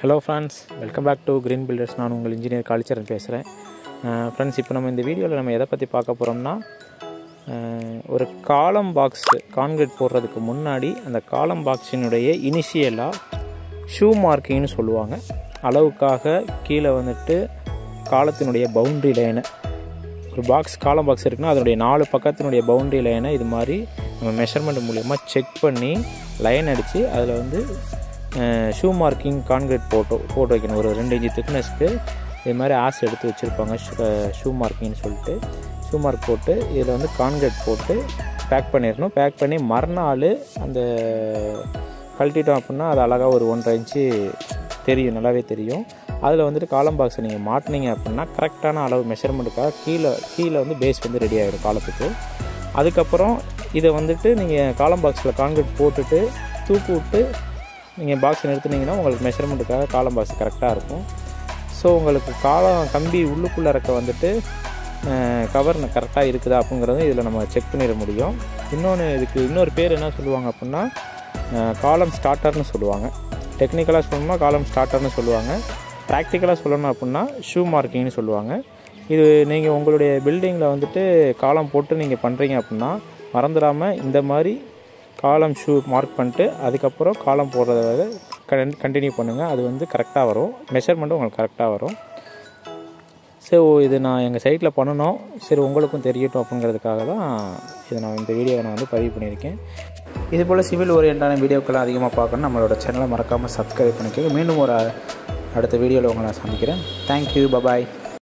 Hello friends welcome back to Green Builders நான் உங்கள் engineer Kalicharan பேசுகிறேன் ஃப்ரெண்ட்ஸ் இப்போ நம்ம இந்த வீடியோவில் நம்ம எதை பற்றி பார்க்க போகிறோம்னா ஒரு காலம் பாக்ஸ் கான்கிரீட் போடுறதுக்கு முன்னாடி அந்த காலம் பாக்ஸினுடைய இனிஷியலாக ஷூ மார்க்கிங்னு சொல்லுவாங்க. அளவுக்காக கீழே வந்துட்டு காலத்தினுடைய பவுண்ட்ரி லைனை ஒரு பாக்ஸ் காலம் பாக்ஸ் இருக்குன்னா அதனுடைய நாலு பக்கத்தினுடைய பவுண்ட்ரி லைனை இது மாதிரி நம்ம மெஷர்மெண்ட் மூலியமாக செக் பண்ணி லைன் அடித்து அதில் வந்து ஷூ மார்க்கிங் கான்கிரீட் போட்டோ போட்டு வைக்கணும். ஒரு ரெண்டு இன்ச்சு திக்னஸ்க்கு இது மாதிரி ஆசை எடுத்து வச்சுருப்பாங்க. ஷூ மார்க்கிங்னு சொல்லிட்டு. ஷூ மார்க் போட்டு இதில் வந்து கான்கிரீட் போட்டு பேக் பண்ணிடணும். பேக் பண்ணி மறுநாள் அந்த கழட்டிட்டோம் அப்படின்னா அது அழகாக ஒரு ஒன்றரை இன்ச்சு தெரியும். நல்லாவே தெரியும். அதில் வந்துட்டு காலம் பாக்ஸை நீங்கள் மாட்டினீங்க அப்படின்னா கரெக்டான அளவு மெஷர்மெண்ட்டுக்காக கீழே கீழே வந்து பேஸ் வந்து ரெடி ஆகிடும் காலத்துக்கு அதுக்கப்புறம் இதை வந்துட்டு நீங்கள் காலம் பாக்ஸில் கான்கிரீட் போட்டுட்டு தூக்கு விட்டு நீங்கள் பாக்ஸ் நிறுத்துனீங்கன்னா உங்களுக்கு மெஷர்மெண்ட்டுக்காக காலம் பாக்ஸ் கரெக்டாக இருக்கும். ஸோ உங்களுக்கு காலம் கம்பி உள்ளுக்குள்ளே இருக்க வந்துட்டு கவர் கரெக்டாக இருக்குதா அப்படிங்கிறத இதில் நம்ம செக் பண்ணிட முடியும். இன்னொன்று இதுக்கு இன்னொரு பேர் என்ன சொல்லுவாங்க அப்படின்னா காலம் ஸ்டார்டர்னு சொல்லுவாங்க. டெக்னிக்கலாக சொல்லணும்னா காலம் ஸ்டார்டர்னு சொல்லுவாங்க. ப்ராக்டிக்கலாக சொல்லணும் அப்படின்னா ஷூ மார்க்கிங்னு சொல்லுவாங்க. இது நீங்கள் உங்களுடைய பில்டிங்கில் வந்துட்டு காலம் போட்டு நீங்கள் பண்ணுறீங்க அப்படின்னா மறந்துடாமல் இந்த மாதிரி காலம் ஷூ மார்க் பண்ணிட்டு அதுக்கப்புறம் காலம் போடுறத கன் கண்டினியூ பண்ணுங்கள் அது வந்து கரெக்டாக வரும். மெஷர்மெண்ட்டும் உங்களுக்கு கரெக்டாக வரும். ஸோ இது நான் எங்கள் சைட்டில் பண்ணணும். சரி உங்களுக்கும் தெரியட்டும் அப்படிங்கிறதுக்காக தான் இதை நான் இந்த வீடியோவை நான் வந்து பதிவு பண்ணியிருக்கேன். இது போல் சிவில் ஓரியண்டான வீடியோக்கெல்லாம் அதிகமாக பார்க்கணும் நம்மளோட சேனலை மறக்காமல் சப்ஸ்கிரைப் பண்ணிக்கோங்க. மீண்டும் ஒரு அடுத்த வீடியோவில் உங்களை நான் சந்திக்கிறேன். Thank you bye bye